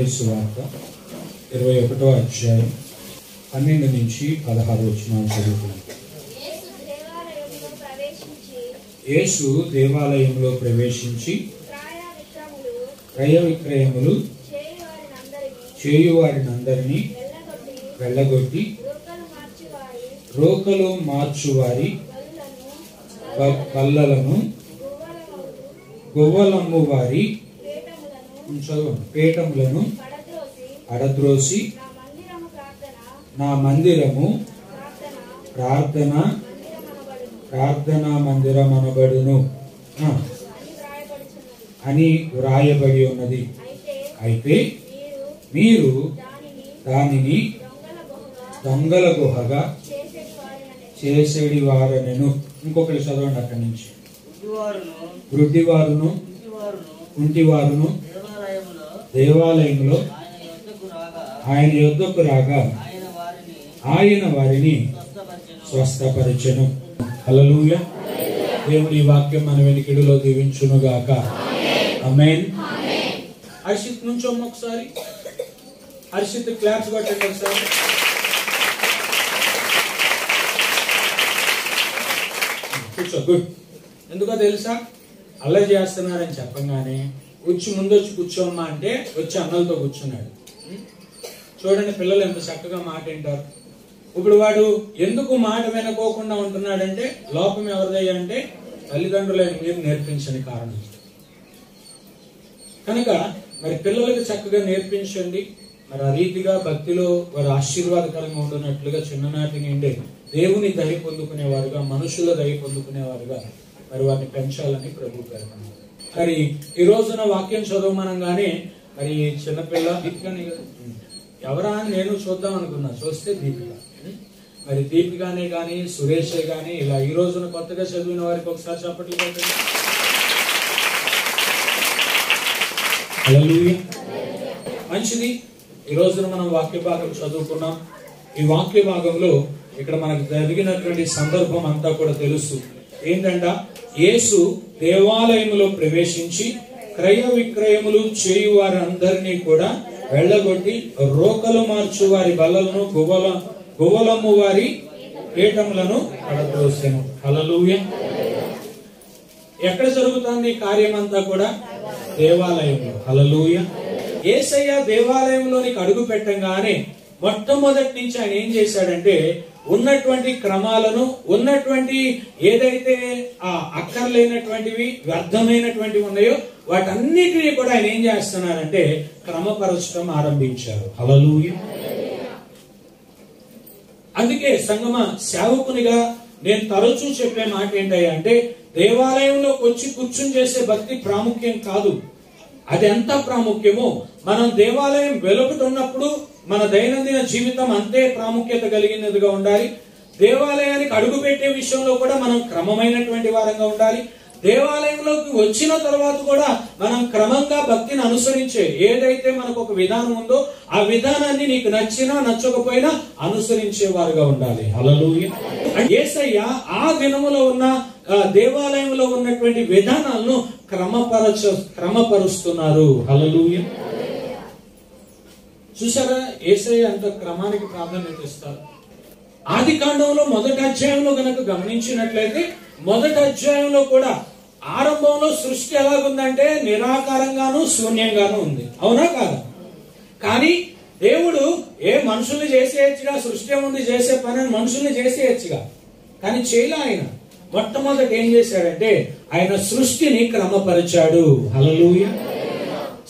మత్తయి వార్త ఇరవై ఒకటో అధ్యాయం పన్నెండు నుంచి పదహారు వచ్చినాలు చదువుతున్నాం యేసు దేవాలయంలో ప్రవేశించి క్రయ విక్రయములు చేయువారినందరినీ వెళ్ళగొట్టి రోకలు మార్చువారి బలులను బ- వారి చదవండి, పీఠములను అడద్రోసి నా మందిరము ప్రార్థన ప్రార్థన మందిరం అనబడును అని వ్రాయబడి ఉన్నది. అయితే మీరు దానిని దొంగల గుహగా చేసేడి వారనెను ఇంకొకటి చదవండి అక్కడి నుంచి. వృద్ధివారును కుంటివారును దేవాలయంలో ఆయన యుద్ధకు రాగా ఆయన వారిని స్వస్థపరచను. అలలుయ దేవుని ఈ వాక్యం మన వెనికిడిలో దీవించునుగాక. అమెన్ హర్షిత్ నుంచో ఒకసారి హర్షిత్ క్లాప్స్ కొట్టండి ఒకసారి. కూర్చో గుడ్. ఎందుకో తెలుసా? అల్లరి చేస్తున్నారని చెప్పగానే వచ్చి ముందు వచ్చి కూర్చోమ్మా అంటే వచ్చి అన్నలతో కూర్చున్నాడు. చూడండి పిల్లలు ఎంత చక్కగా మాట వింటారు. ఇప్పుడు వాడు ఎందుకు మాట వినకోకుండా ఉంటున్నాడంటే లోపం ఎవరిదయ్యా అంటే తల్లిదండ్రులైన మీరు నేర్పించని కారణం. కనుక మరి పిల్లలకు చక్కగా నేర్పించండి. మరి ఆ రీతిగా భక్తిలో వారు ఆశీర్వాదకరంగా ఉంటున్నట్లుగా చిన్ననాటి నుండి దేవుని దయ పొందుకునేవారుగా మనుషుల దయ పొందుకునేవారుగా మరి వారిని పెంచాలని ప్రభు పేర్కొన్నారు మరి ఈ రోజున వాక్యం చదవమనగానే మరి చిన్నపిల్ల దీపికనే కదా. ఎవరా అని నేను చూద్దాం అనుకున్నా. చూస్తే దీపిక. మరి దీపికానే కానీ సురేషే కానీ ఇలా ఈ రోజున కొత్తగా చదివిన వారికి ఒకసారి చప్పట్లు కొట్టండి. మంచిది. ఈ రోజున మనం వాక్య భాగం చదువుకున్నాం. ఈ వాక్య భాగంలో ఇక్కడ మనకు జరిగినటువంటి సందర్భం అంతా కూడా తెలుస్తుంది. ఏంటంట యేసు దేవాలయములో ప్రవేశించి క్రయ విక్రయములు చేయు వారందరినీ కూడా వెళ్ళగొట్టి రోకలు మార్చు వారి బల్లలను గువ్వల గువలము వారి పీఠములను పడద్రోసెను హల్లెలూయా. ఎక్కడ జరుగుతుంది కార్యం అంతా కూడా? దేవాలయంలో. హలలుయ ఏసయ్య దేవాలయంలోనికి అడుగు పెట్టంగానే మొట్టమొదటి నుంచి ఆయన ఏం చేశాడంటే ఉన్నటువంటి క్రమాలను ఉన్నటువంటి ఏదైతే ఆ అక్కర్లేనటువంటివి వ్యర్థమైనటువంటివి ఉన్నాయో వాటన్నిటినీ కూడా ఆయన ఏం చేస్తున్నారంటే క్రమపరచడం ఆరంభించారు. హలలుయ అందుకే సంగమ సేవకునిగా నేను తరచూ చెప్పే మాట ఏంటయ్యా అంటే దేవాలయంలోకి వచ్చి కూర్చుని చేసే భక్తి ప్రాముఖ్యం కాదు. అది ఎంత ప్రాముఖ్యమో మనం దేవాలయం వెలుగుతున్నప్పుడు మన దైనందిన జీవితం అంతే ప్రాముఖ్యత కలిగినదిగా ఉండాలి. దేవాలయానికి అడుగు పెట్టే విషయంలో కూడా మనం క్రమమైనటువంటి వారంగా ఉండాలి. దేవాలయంలోకి వచ్చిన తర్వాత కూడా మనం క్రమంగా భక్తిని అనుసరించే ఏదైతే మనకు ఒక విధానం ఉందో ఆ విధానాన్ని నీకు నచ్చినా నచ్చకపోయినా అనుసరించే వారుగా ఉండాలి. హల్లెలూయ. ఏసయ్య ఆ దినములో ఉన్న దేవాలయంలో ఉన్నటువంటి విధానాలను క్రమపరచ క్రమపరుస్తున్నారు. హల్లెలూయ. చూసారా ఏసై అంత క్రమానికి ప్రాధాన్యత ఇస్తారు. ఆది కాండంలో మొదటి అధ్యాయంలో గనక గమనించినట్లయితే మొదటి అధ్యాయంలో కూడా ఆరంభంలో సృష్టి ఎలాగుందంటే నిరాకారంగాను శూన్యంగాను ఉంది. అవునా కాదా? కానీ దేవుడు ఏ మనుషుల్ని చేసేయచ్చుగా సృష్టి ఉంది చేసే పని మనుషుల్ని చేసేయచ్చుగా. కానీ చేయలే ఆయన. మొట్టమొదటి ఏం చేశాడంటే ఆయన సృష్టిని క్రమపరిచాడు. హల్లెలూయా.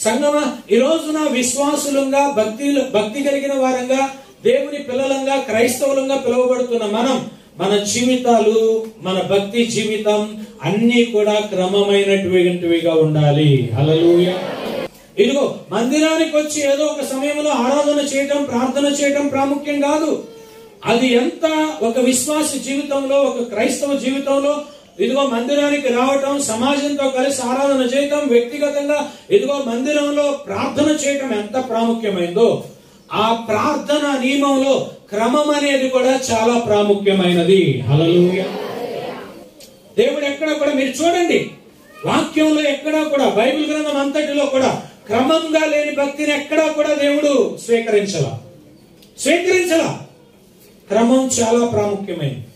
సంగమ ఈ రోజున విశ్వాసులంగా భక్తి భక్తి కలిగిన వారంగా దేవుని పిల్లలంగా క్రైస్తవులంగా పిలువబడుతున్న మనం మన జీవితాలు మన భక్తి జీవితం అన్ని కూడా క్రమమైనటువంటివిగా ఉండాలి. హల్లెలూయా. ఇదిగో మందిరానికి వచ్చి ఏదో ఒక సమయంలో ఆరాధన చేయటం ప్రార్థన చేయటం ప్రాముఖ్యం కాదు. అది ఎంత ఒక విశ్వాస జీవితంలో ఒక క్రైస్తవ జీవితంలో ఇదిగో మందిరానికి రావటం సమాజంతో కలిసి ఆరాధన చేయటం వ్యక్తిగతంగా ఇదిగో మందిరంలో ప్రార్థన చేయటం ఎంత ప్రాముఖ్యమైందో ఆ ప్రార్థన నియమంలో క్రమం అనేది కూడా చాలా ప్రాముఖ్యమైనది. హల్లెలూయా. దేవుడు ఎక్కడ కూడా మీరు చూడండి వాక్యంలో ఎక్కడా కూడా బైబిల్ గ్రంథం అంతటిలో కూడా క్రమంగా లేని భక్తిని ఎక్కడా కూడా దేవుడు స్వీకరించలా. స్వీకరించలా. క్రమం చాలా ప్రాముఖ్యమైనది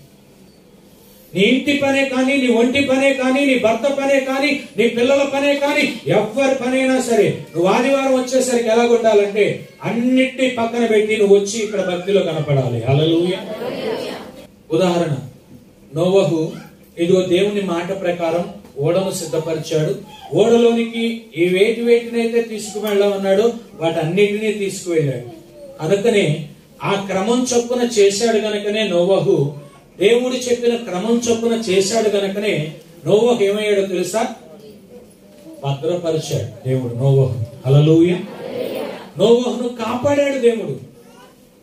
నీ ఇంటి పనే కానీ నీ ఒంటి పనే కానీ నీ భర్త పనే కానీ నీ పిల్లల పనే కానీ ఎవరి పనైనా సరే నువ్వు ఆదివారం వచ్చేసరికి ఎలా అన్నిటి పక్కన పెట్టి నువ్వు వచ్చి ఇక్కడ భక్తిలో కనపడాలి. అలలు ఉదాహరణ నోవహు ఇదిగో దేవుని మాట ప్రకారం ఓడను సిద్ధపరిచాడు. ఓడలోనికి ఈ వేటి వేటినైతే తీసుకువెళ్ళమన్నాడో వాటన్నిటినీ తీసుకువెళ్ళాడు. అందుకనే ఆ క్రమం చొప్పున చేశాడు గనకనే నోవహు దేవుడు చెప్పిన క్రమం చొప్పున చేశాడు గనకనే నోవహు ఏమయ్యాడో తెలుసా? భద్రపరిచాడు దేవుడు నోవహు. హల్లెలూయా. నోవహును కాపాడాడు దేవుడు.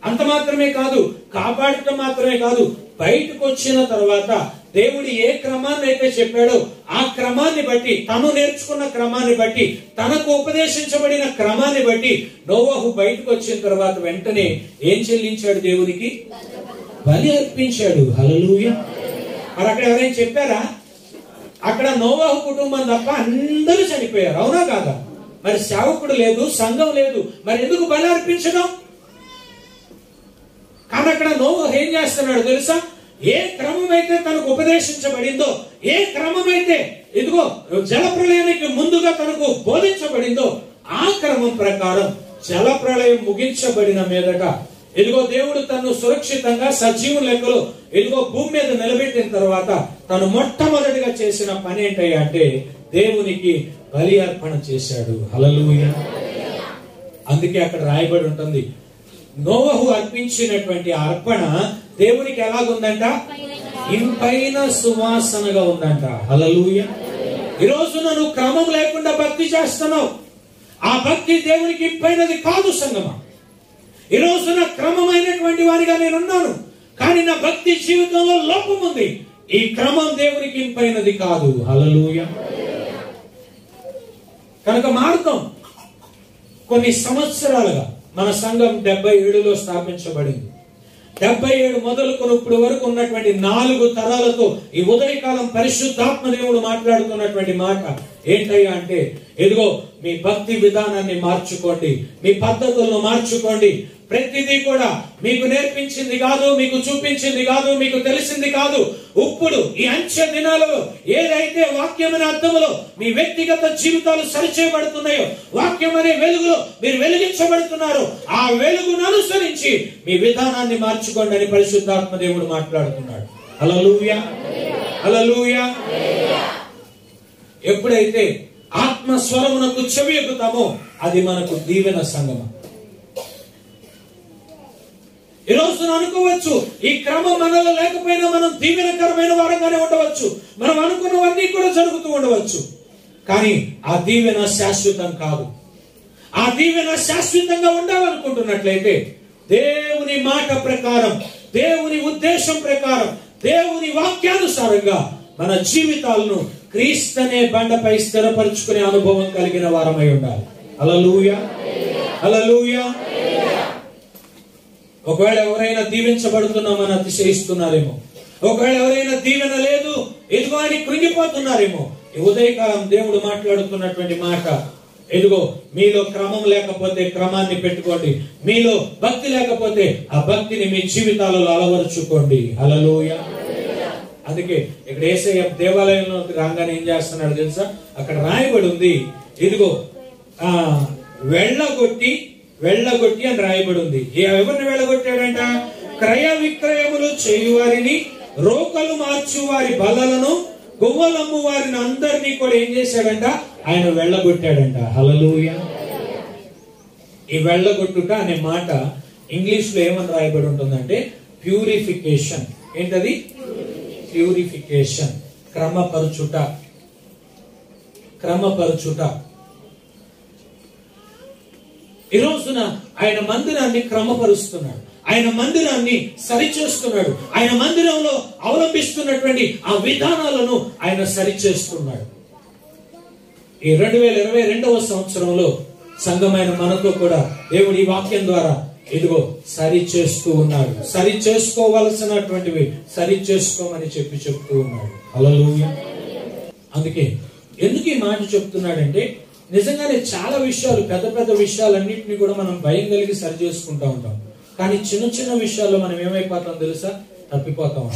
అంత మాత్రమే కాదు కాపాడటం మాత్రమే కాదు బయటకు వచ్చిన తర్వాత దేవుడు ఏ క్రమాన్ని అయితే చెప్పాడో ఆ క్రమాన్ని బట్టి తను నేర్చుకున్న క్రమాన్ని బట్టి తనకు ఉపదేశించబడిన క్రమాన్ని బట్టి నోవాహు బయటకు వచ్చిన తర్వాత వెంటనే ఏం చెల్లించాడు దేవునికి? బలి అర్పించాడు. హలలుయ మరి అక్కడ ఎవరైనా చెప్పారా? అక్కడ నోవాహు కుటుంబం తప్ప అందరూ చనిపోయారు. అవునా కాదా? మరి సేవకుడు లేదు సంఘం లేదు. మరి ఎందుకు బలి అర్పించడం? కానీ అక్కడ నోవాహు ఏం చేస్తున్నాడు తెలుసా? ఏ క్రమం అయితే తనకు ఉపదేశించబడిందో ఏ క్రమం అయితే ఇదిగో జలప్రలయానికి ముందుగా తనకు బోధించబడిందో ఆ క్రమం ప్రకారం జలప్రలయం ముగించబడిన మీదట ఇదిగో దేవుడు తను సురక్షితంగా సజీవ లెక్కలో ఇదిగో భూమి మీద నిలబెట్టిన తర్వాత తను మొట్టమొదటిగా చేసిన పని ఏంటయ్యా అంటే దేవునికి బలి అర్పణ చేశాడు. హలలుయ అందుకే అక్కడ రాయబడి ఉంటుంది నోవహు అర్పించినటువంటి అర్పణ దేవునికి ఎలాగుందంట? ఇంపైన సువాసనగా ఉందంట. హలలుయ ఈరోజు నువ్వు క్రమం లేకుండా భక్తి చేస్తున్నావు. ఆ భక్తి దేవునికి ఇంపైనది కాదు సంగమా. ఈ రోజున క్రమమైనటువంటి వారిగా నేను ఉన్నాను కానీ నా భక్తి జీవితంలో లోపం ఉంది. ఈ క్రమం దేవునికి ఇంపైనది కాదు. హలలుయ కనుక మారుతాం కొన్ని సంవత్సరాలుగా మన సంఘం డెబ్బై ఏడులో స్థాపించబడింది. డెబ్బై ఏడు మొదలుకొని ఇప్పుడు వరకు ఉన్నటువంటి నాలుగు తరాలతో ఈ ఉదయకాలం పరిశుద్ధాత్మ దేవుడు మాట్లాడుతున్నటువంటి మాట ఏంటయ్యా అంటే ఇదిగో మీ భక్తి విధానాన్ని మార్చుకోండి. మీ పద్ధతులను మార్చుకోండి. ప్రతిదీ కూడా మీకు నేర్పించింది కాదు మీకు చూపించింది కాదు మీకు తెలిసింది కాదు. ఇప్పుడు ఈ అంచె దినాలలో ఏదైతే వాక్యమైన అర్థములో మీ వ్యక్తిగత జీవితాలు సరిచేయబడుతున్నాయో వాక్యం అనే వెలుగులో మీరు వెలిగించబడుతున్నారు ఆ వెలుగును అనుసరించి మీ విధానాన్ని మార్చుకోండి అని పరిశుద్ధాత్మ దేవుడు మాట్లాడుతున్నాడు. అలలుయా అలలుయా ఎప్పుడైతే ఆత్మ స్వరమునకు చెవి ఎక్కుతామో అది మనకు దీవెన సంగమం. ఈ రోజు అనుకోవచ్చు ఈ క్రమం మనలో లేకపోయినా మనం దీవెనకరమైన వారంగానే ఉండవచ్చు. మనం అనుకున్నవన్నీ కూడా జరుగుతూ ఉండవచ్చు. కానీ ఆ దీవెన శాశ్వతం కాదు. ఆ దీవెన శాశ్వతంగా ఉండాలనుకుంటున్నట్లయితే దేవుని మాట ప్రకారం దేవుని ఉద్దేశం ప్రకారం దేవుని వాక్యానుసారంగా మన జీవితాలను క్రీస్తనే బండపై స్థిరపరుచుకునే అనుభవం కలిగిన వారమై ఉండాలి. అలలుయ. అలలుయ. ఒకవేళ ఎవరైనా దీవించబడుతున్నామని అతిశయిస్తున్నారేమో. ఒకవేళ ఎవరైనా దీవెన లేదు ఎదుగో అని కృంగిపోతున్నారేమో. ఉదయకాలం దేవుడు మాట్లాడుతున్నటువంటి మాట ఎదుగో మీలో క్రమం లేకపోతే క్రమాన్ని పెట్టుకోండి. మీలో భక్తి లేకపోతే ఆ భక్తిని మీ జీవితాలలో అలవరుచుకోండి. అలలోయ అందుకే ఇక్కడ ఏసయ్య దేవాలయంలో రాగానే ఏం చేస్తున్నాడు తెలుసా? అక్కడ రాయబడి ఉంది. ఇదిగో ఆ వెళ్ళగొట్టి వెళ్ళగొట్టి అని రాయబడి ఉంది ఏ ఎవరిని వెళ్ళగొట్టాడంట క్రయ విక్రయములు చేయువారిని రోకలు మార్చు వారి బలలను గువ్వలమ్ము వారిని అందరినీ కూడా ఏం చేశాడంట? ఆయన వెళ్ళగొట్టాడంట. హలలుయ ఈ వెళ్ళగొట్టుట అనే మాట ఇంగ్లీష్లో ఏమని రాయబడి ఉంటుందంటే ప్యూరిఫికేషన్. ఏంటది? ప్యూరిఫికేషన్. క్రమపరచుట. క్రమపరచుట. ఈ రోజున ఆయన మందిరాన్ని క్రమపరుస్తున్నాడు. ఆయన మందిరాన్ని సరిచేస్తున్నాడు. ఆయన మందిరంలో అవలంబిస్తున్నటువంటి ఆ విధానాలను ఆయన సరిచేస్తున్నాడు. ఈ రెండు వేల ఇరవై రెండవ సంవత్సరంలో సంఘమైన మనతో కూడా దేవుడి ఈ వాక్యం ద్వారా ఇదిగో సరి చేస్తూ ఉన్నాడు. సరి చేసుకోవలసినటువంటివి సరి చేసుకోమని చెప్పి చెప్తూ ఉన్నాడు. అలలు అందుకే ఎందుకు ఈ మాట చెప్తున్నాడంటే నిజంగానే చాలా విషయాలు పెద్ద పెద్ద విషయాలన్నింటినీ కూడా మనం భయం కలిగి సరి చేసుకుంటా ఉంటాం. కానీ చిన్న చిన్న విషయాల్లో మనం ఏమైపోతాం తెలుసా? తప్పిపోతాం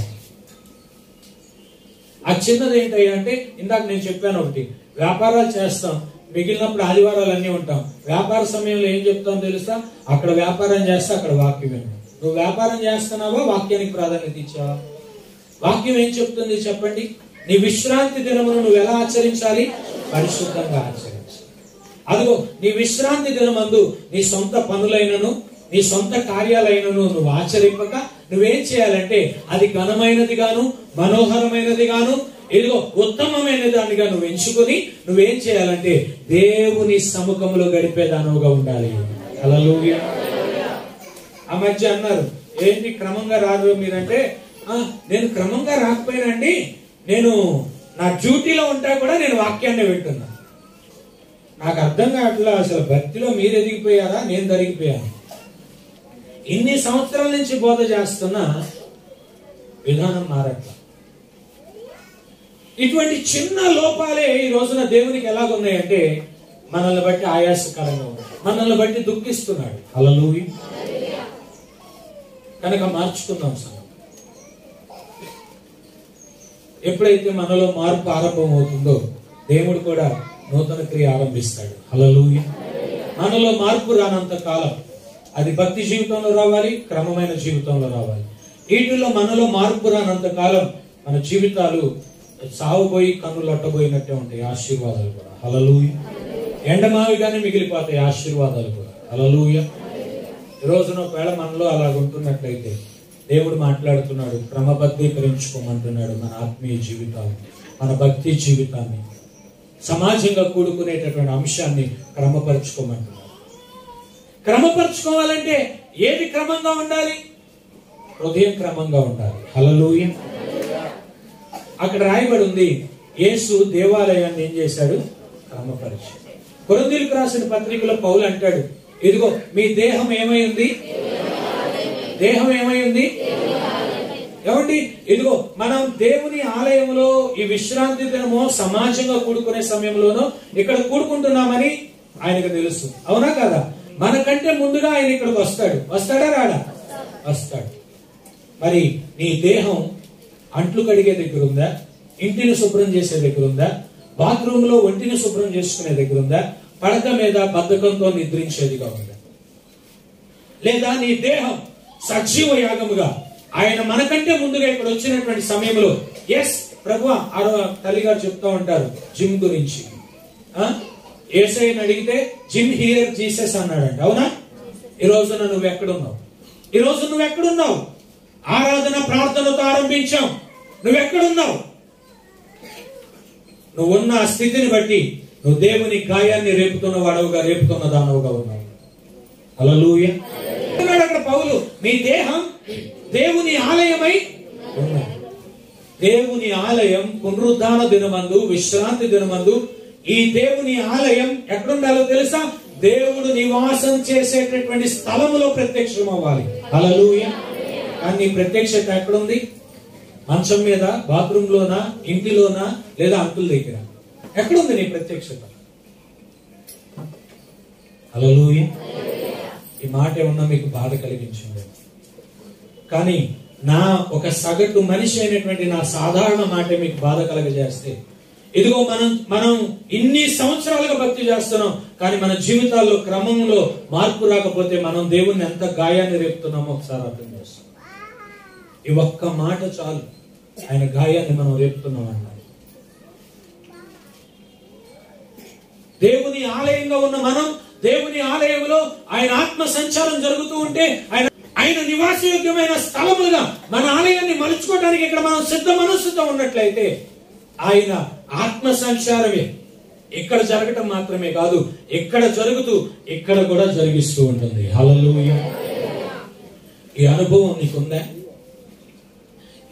ఆ చిన్నది ఏంటయ్యా అంటే ఇందాక నేను చెప్పాను ఒకటి వ్యాపారాలు చేస్తాం మిగిలినప్పుడు ఆదివారాలు అన్నీ ఉంటాం. వ్యాపార సమయంలో ఏం చెప్తాం తెలుసా? అక్కడ వ్యాపారం చేస్తే అక్కడ వాక్యం నువ్వు వ్యాపారం చేస్తున్నావా? వాక్యానికి ప్రాధాన్యత ఇచ్చావా? వాక్యం ఏం చెప్తుంది చెప్పండి? నీ విశ్రాంతి దినమును నువ్వు ఎలా ఆచరించాలి? పరిశుద్ధంగా ఆచరించాలి అదిగో నీ విశ్రాంతి దినమందు నీ సొంత పనులైనను నీ సొంత కార్యాలైనను నువ్వు ఆచరింపక నువ్వేం చేయాలంటే అది ఘనమైనది గాను మనోహరమైనది గాను ఇదిగో ఉత్తమమైన దానిగా నువ్వు ఎంచుకుని నువ్వేం చేయాలంటే దేవుని సముఖంలో గడిపే దానవుగా ఉండాలి. హల్లెలూయా. ఆ మధ్య అన్నారు ఏంటి క్రమంగా రాదు మీరంటే నేను క్రమంగా రాకపోయినండి నేను నా డ్యూటీలో ఉంటా కూడా నేను వాక్యాన్ని వింటున్నా. నాకు అర్థం కావట్లా అసలు భక్తిలో మీరు ఎదిగిపోయారా? నేను తరిగిపోయాను. ఇన్ని సంవత్సరాల నుంచి బోధ చేస్తున్న విధానం మారట్ల. ఇటువంటి చిన్న లోపాలే ఈ రోజున దేవునికి ఎలాగున్నాయంటే మనల్ని బట్టి ఆయాసకరంగా ఉంది మనల్ని బట్టి దుఃఖిస్తున్నాడు. అలలు కనుక మార్చుకుందాం సార్. ఎప్పుడైతే మనలో మార్పు ఆరంభం అవుతుందో దేవుడు కూడా నూతన క్రియ ఆరంభిస్తాడు. హలలూయ మనలో మార్పు రానంత కాలం అది భక్తి జీవితంలో రావాలి క్రమమైన జీవితంలో రావాలి. వీటిలో మనలో మార్పు రానంత కాలం మన జీవితాలు సాగుపోయి కన్నులు అట్టబోయినట్టే ఉంటాయి. ఆశీర్వాదాలు కూడా. హలలుయ ఎండమావిగానే మిగిలిపోతాయి. ఆశీర్వాదాలు కూడా. హలలుయ ఈ రోజున ఒకవేళ మనలో అలా ఉంటున్నట్లయితే దేవుడు మాట్లాడుతున్నాడు క్రమబద్ధీకరించుకోమంటున్నాడు మన ఆత్మీయ జీవితాన్ని మన భక్తి జీవితాన్ని. సమాజంగా కూడుకునేటటువంటి అంశాన్ని క్రమపరుచుకోమంటున్నారు. క్రమపరుచుకోవాలంటే ఏది క్రమంగా ఉండాలి? హృదయం క్రమంగా ఉండాలి. హలలోయ అక్కడ రాయబడి ఉంది యేసు దేవాలయాన్ని ఏం చేశాడు? క్రమపరిచి. కొరందీలకు రాసిన పత్రికలో పౌలు అంటాడు ఇదిగో మీ దేహం ఏమై ఉంది? దేహం ఏమై ఉంది? ఏమండి? ఇదిగో మనం దేవుని ఆలయంలో ఈ విశ్రాంతి దినమో సమాజంగా కూడుకునే సమయంలోనో ఇక్కడ కూడుకుంటున్నామని ఆయనకు తెలుసు. అవునా కదా? మనకంటే ముందుగా ఆయన ఇక్కడికి వస్తాడు. వస్తాడా రాడా? వస్తాడు. మరి నీ దేహం అంట్లు కడిగే దగ్గర ఉందా? ఇంటిని శుభ్రం చేసే దగ్గర ఉందా? బాత్రూమ్లో ఒంటిని శుభ్రం చేసుకునే దగ్గర ఉందా? పడక మీద బద్ధకంతో నిద్రించేదిగా ఉందా? లేదా నీ దేహం సజీవ యాగముగా ఆయన మనకంటే ముందుగా ఇక్కడ వచ్చినటువంటి సమయంలో ఎస్ ప్రభు ఆరో తల్లిగారు చెప్తా ఉంటారు జిమ్ గురించి. ఏసైని అడిగితే జిమ్ హియర్ జీసస్ అన్నాడంట అవునా? ఈ రోజున నువ్వు ఎక్కడున్నావు? ఈ రోజు నువ్వు ఎక్కడున్నావు? ఆరాధన ప్రార్థనతో ఆరంభించాం. నువ్వు ఎక్కడున్నావు? నువ్వున్న ఆ స్థితిని బట్టి నువ్వు దేవుని గాయాన్ని రేపుతున్న వాడవుగా రేపుతున్న దానవుగా ఉన్నావు. అలలుయ అక్కడ పౌలు? మీ దేహం దేవుని ఆలయమై ఉన్నది దేవుని ఆలయం పునరుద్ధాన దినమందు విశ్రాంతి దినమందు. ఈ దేవుని ఆలయం ఎక్కడుండాలో తెలుసా? దేవుడు నివాసం చేసేటటువంటి స్థలములో ప్రత్యక్షం అవ్వాలి అలలుయ కానీ నీ ప్రత్యక్షత ఎక్కడుంది? మంచం మీద బాత్రూమ్ లోనా ఇంటిలోనా లేదా అంకుల దగ్గర? ఎక్కడుంది నీ ప్రత్యక్షత? అలలుయ ఈ మాట ఏమన్నా మీకు బాధ కలిగించింది. కానీ నా ఒక సగటు మనిషి అయినటువంటి నా సాధారణ మాట మీకు బాధ కలగజేస్తే. ఇదిగో మనం మనం ఇన్ని సంవత్సరాలుగా భక్తి చేస్తున్నాం కానీ మన జీవితాల్లో క్రమంలో మార్పు రాకపోతే మనం దేవుణ్ణి ఎంత గాయాన్ని రేపుతున్నామో ఒకసారి అర్థం చేస్తాం ఈ ఒక్క మాట చాలు. ఆయన గాయాన్ని మనం రేపుతున్నాం అన్నారు దేవుని ఆలయంగా ఉన్న మనం దేవుని ఆలయంలో ఆయన ఆత్మ సంచారం జరుగుతూ ఉంటే ఆయన ఆయన నివాసయోగ్యమైన స్థలములుగా మన ఆలయాన్ని మలుచుకోవడానికి ఇక్కడ మనం సిద్ధ మనస్సుతో ఉన్నట్లయితే ఆయన ఆత్మ సంచారమే. ఇక్కడ జరగటం మాత్రమే కాదు ఇక్కడ జరుగుతూ ఇక్కడ కూడా జరిగిస్తూ ఉంటుంది. హల్లెలూయా. ఈ అనుభవం నీకుందా?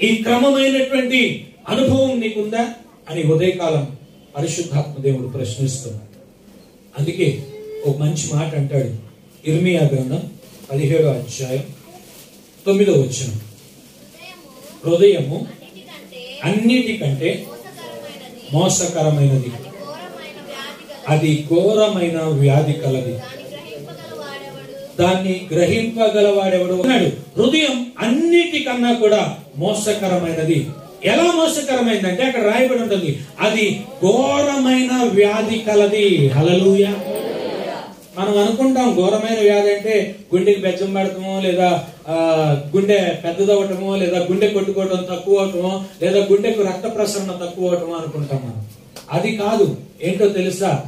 ఈ క్రమమైనటువంటి అనుభవం నీకుందా? అని ఉదయకాలం పరిశుద్ధాత్మ దేవుడు ప్రశ్నిస్తున్నాడు. అందుకే ఒక మంచి మాట అంటాడు. ఇర్మియా గ్రంథం పదిహేడో అధ్యాయం తొమ్మిదో వచ్చిన హృదయము అన్నిటికంటే మోసకరమైనది. అది ఘోరమైన వ్యాధి కలది. దాన్ని గ్రహింపగలవాడెవడు? ఉన్నాడు హృదయం అన్నిటికన్నా కూడా మోసకరమైనది. ఎలా మోసకరమైందంటే అక్కడ రాయబడి ఉంటుంది. అది ఘోరమైన వ్యాధి కలది. హలలుయా మనం అనుకుంటాం ఘోరమైన వ్యాధి అంటే గుండెకి బెచ్చం పడటమో లేదా గుండె పెద్దదవటమో లేదా గుండె కొట్టుకోవటం తక్కువ అవటమో లేదా గుండెకు రక్త ప్రసరణ తక్కువ అవటమో అనుకుంటాం మనం. అది కాదు. ఏంటో తెలుసా?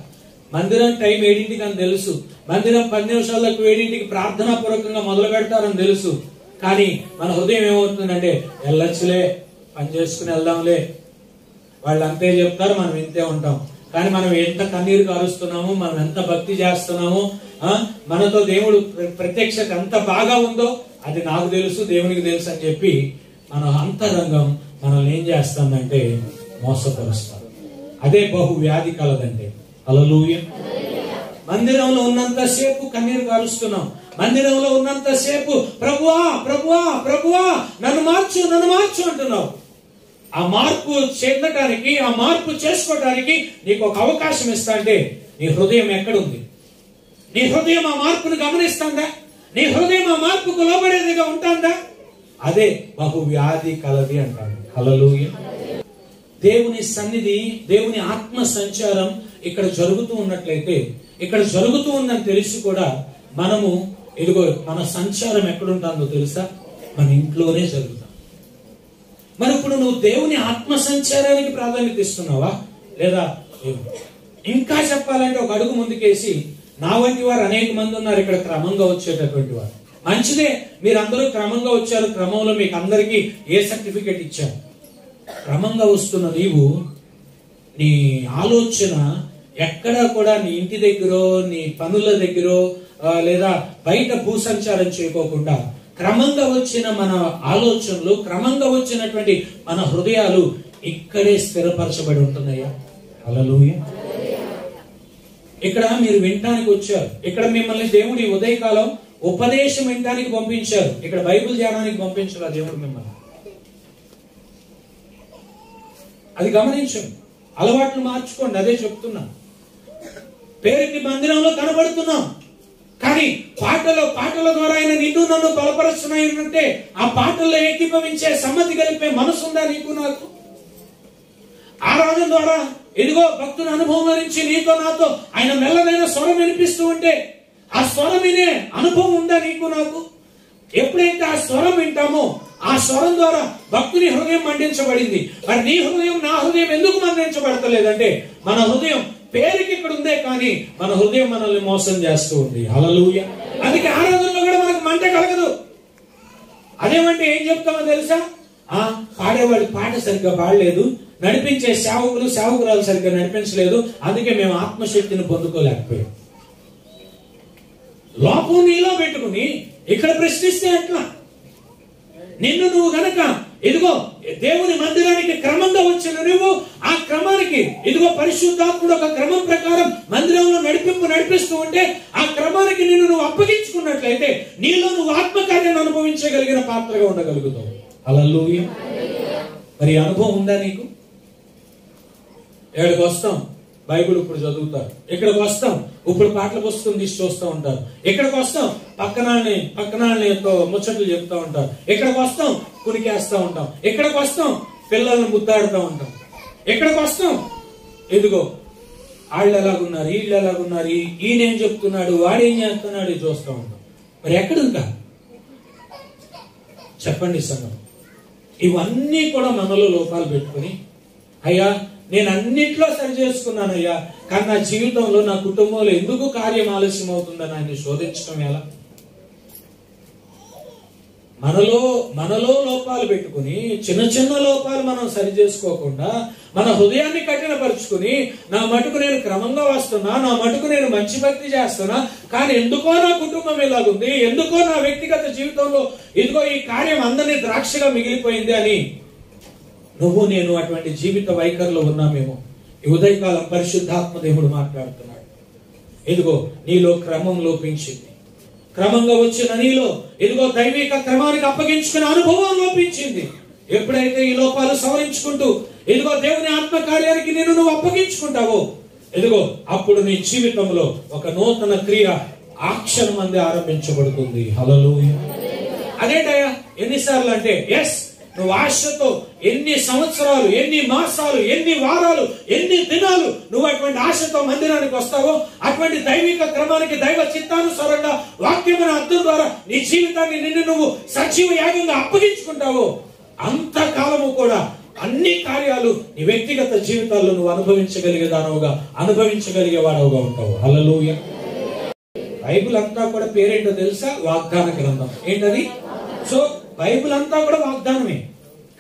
మందిరం టైం ఏడింటికి అని తెలుసు. మందిరం పది నిమిషాలకు ఏడింటికి ప్రార్థనా పూర్వకంగా మొదలు పెడతారని తెలుసు. కానీ మన హృదయం ఏమవుతుందంటే వెళ్ళొచ్చులే పని చేసుకుని వెళ్దాంలే. వాళ్ళు అంతే చెప్తారు మనం ఇంతే ఉంటాం. కానీ మనం ఎంత కన్నీరు కారుస్తున్నాము మనం ఎంత భక్తి చేస్తున్నాము మనతో దేవుడు ప్ర- ప్రత్యక్షత ఎంత బాగా ఉందో అది నాకు తెలుసు దేవునికి తెలుసు అని చెప్పి మన అంతరంగం మనల్ని ఏం చేస్తుందంటే మోసపరుస్తాం అదే బహు వ్యాధి కలదంటే అలలుయ మందిరంలో ఉన్నంతసేపు కన్నీరు కారుస్తున్నాం. మందిరంలో ఉన్నంతసేపు ప్రభువా ప్రభువా ప్రభువా నన్ను మార్చు నన్ను మార్చు అంటున్నావు. ఆ మార్పు చెందటానికి ఆ మార్పు చేసుకోవటానికి నీకు ఒక అవకాశం ఇస్తా అంటే నీ హృదయం ఎక్కడుంది? నీ హృదయం ఆ మార్పును గమనిస్తుందా? నీ హృదయం ఆ మార్పుకు లోబడేదిగా ఉంటుందా? అదే బహు వ్యాధి కలది అంటాడు. కలలుయ దేవుని సన్నిధి దేవుని ఆత్మ సంచారం ఇక్కడ జరుగుతూ ఉన్నట్లయితే ఇక్కడ జరుగుతూ ఉందని తెలిసి కూడా మనము ఇదిగో మన సంచారం ఎక్కడుంటుందో తెలుసా? మన ఇంట్లోనే జరుగుతుంది. మరి ఇప్పుడు నువ్వు దేవుని ఆత్మ సంచారానికి ప్రాధాన్యత ఇస్తున్నావా? లేదా ఇంకా చెప్పాలంటే ఒక అడుగు ముందుకేసి నా వంటి వారు అనేక మంది ఉన్నారు ఇక్కడ క్రమంగా వచ్చేటటువంటి వారు. మంచిదే మీరందరూ క్రమంగా వచ్చారు క్రమంలో మీకు అందరికీ ఏ సర్టిఫికేట్ ఇచ్చారు? క్రమంగా వస్తున్న నీవు నీ ఆలోచన ఎక్కడా కూడా నీ ఇంటి దగ్గర నీ పనుల దగ్గర లేదా బయట భూసంచారం చేయకోకుండా క్రమంగా వచ్చిన మన ఆలోచనలు క్రమంగా వచ్చినటువంటి మన హృదయాలు ఇక్కడే స్థిరపరచబడి ఉంటున్నాయా? అలలుయ ఇక్కడ మీరు వినటానికి వచ్చారు. ఇక్కడ మిమ్మల్ని దేవుడి ఉదయకాలం ఉపదేశం వినటానికి పంపించారు. ఇక్కడ బైబిల్ ధ్యానానికి పంపించారు ఆ దేవుడు మిమ్మల్ని. అది గమనించండి. అలవాట్లు మార్చుకోండి. అదే చెప్తున్నా. పేరుకి మందిరంలో కనబడుతున్నాం. కానీ పాటలో పాటల ద్వారా ఆయన నిన్ను నన్ను బలపరుస్తున్నాయంటే ఆ పాటల్లో ఏకీభవించే సమ్మతి కలిపే మనసు ఉందా నీకు? నాకు ఆరాధన ద్వారా ఇదిగో భక్తుని అనుభవం నుంచి నీతో నాతో ఆయన మెల్లదైన స్వరం వినిపిస్తూ ఉంటే ఆ స్వరం వినే అనుభవం ఉందా నీకు నాకు? ఎప్పుడైతే ఆ స్వరం వింటామో ఆ స్వరం ద్వారా భక్తుని హృదయం మండించబడింది. మరి నీ హృదయం నా హృదయం ఎందుకు మండించబడతలేదంటే మన హృదయం పేరుకి ఇక్కడ ఉందే కానీ మన హృదయం మనల్ని మోసం చేస్తూ ఉంది. అలలుయ అందుకే ఆరాధనలో కూడా మనకు మంట కలగదు. అదేమంటే ఏం చెప్తామో తెలుసా? ఆ పాడేవాడు పాట సరిగ్గా పాడలేదు. నడిపించే సేవకులు సేవకురాలు సరిగ్గా నడిపించలేదు. అందుకే మేము ఆత్మశక్తిని పొందుకోలేకపోయాం. లోపం నీలో పెట్టుకుని ఇక్కడ ప్రశ్నిస్తే ఎట్లా? నిన్ను నువ్వు గనక ఇదిగో దేవుని మందిరానికి క్రమంగా వచ్చిన నువ్వు ఆ క్రమానికి ఇదిగో పరిశుద్ధాత్ముడు ఒక క్రమం ప్రకారం మందిరంలో నడిపింపు నడిపిస్తూ ఉంటే ఆ క్రమానికి నిన్ను నువ్వు అప్పగించుకున్నట్లయితే నీలో నువ్వు ఆత్మకార్యాన్ని అనుభవించగలిగిన పాత్రగా ఉండగలుగుతావు. అలా మరి అనుభవం ఉందా నీకు? ఏడుకు వస్తాం. బైబుల్ ఇప్పుడు చదువుతారు. ఇక్కడికి వస్తాం? ఇప్పుడు పాటల పుస్తకం తీసి చూస్తూ ఉంటారు. ఇక్కడికి వస్తాం? పక్కనాన్ని పక్కనాన్ని ముచ్చట్లు చెప్తా ఉంటారు. ఇక్కడికి వస్తాం? కునికేస్తూ ఉంటాం. ఇక్కడికి వస్తాం? పిల్లల్ని ముద్దాడుతూ ఉంటాం. ఇక్కడికి వస్తాం? ఇదిగో వాళ్ళు ఎలాగున్నారు? వీళ్ళు ఎలాగున్నారు? ఈయన ఏం చెప్తున్నాడు? వాడేం చేస్తున్నాడు? చూస్తూ ఉంటాం. మరి ఎక్కడ ఇంకా చెప్పండి సంగం. ఇవన్నీ కూడా మనలో లోపాలు పెట్టుకుని అయ్యా నేను అన్నిట్లో సరి చేసుకున్నాను అయ్యా కానీ నా జీవితంలో నా కుటుంబంలో ఎందుకు కార్యం ఆలస్యం అవుతుందని ఆయన శోధించడం ఎలా? మనలో మనలో లోపాలు పెట్టుకుని చిన్న చిన్న లోపాలు మనం సరి చేసుకోకుండా మన హృదయాన్ని కఠినపరుచుకుని నా మటుకు నేను క్రమంగా వస్తున్నా నా మటుకు నేను మంచి భక్తి చేస్తున్నా కానీ ఎందుకో నా కుటుంబం ఇలాగుంది ఎందుకో నా వ్యక్తిగత జీవితంలో ఇదిగో ఈ కార్యం అందరినీ ద్రాక్షగా మిగిలిపోయింది అని నువ్వు నేను అటువంటి జీవిత వైఖరిలో ఉన్నామేమో. ఈ ఉదయకాలం పరిశుద్ధాత్మ దేవుడు మాట్లాడుతున్నాడు. ఇదిగో నీలో క్రమం లోపించింది. క్రమంగా వచ్చిన నీలో ఇదిగో దైవిక క్రమానికి అప్పగించుకునే అనుభవం లోపించింది. ఎప్పుడైతే ఈ లోపాలు సవరించుకుంటూ ఇదిగో దేవుని ఆత్మ కార్యానికి నేను నువ్వు అప్పగించుకుంటావో ఎదుగో అప్పుడు నీ జీవితంలో ఒక నూతన క్రియ ఆ క్షణం ఆరంభించబడుతుంది. హల్లెలూయా. అదేటయ్యా? ఎన్నిసార్లు అంటే ఎస్ నువ్వు ఆశతో ఎన్ని సంవత్సరాలు ఎన్ని మాసాలు ఎన్ని వారాలు ఎన్ని దినాలు నువ్వు అటువంటి ఆశతో మందిరానికి వస్తావో అటువంటి దైవిక క్రమానికి దైవ చిత్తానుసారంగా వాక్యమైన అర్థం ద్వారా నీ జీవితాన్ని నిన్ను నువ్వు సజీవ యాగంగా అప్పగించుకుంటావో అంతకాలము కూడా అన్ని కార్యాలు నీ వ్యక్తిగత జీవితాల్లో నువ్వు అనుభవించగలిగేదానవుగా అనుభవించగలిగే వాడవుగా ఉంటావు. అలలోయ బైబుల్ అంతా కూడా పేరేంటో తెలుసా? వాగ్దాన గ్రంథం. ఏంటది? సో బైబిల్ అంతా కూడా వాగ్దానమే.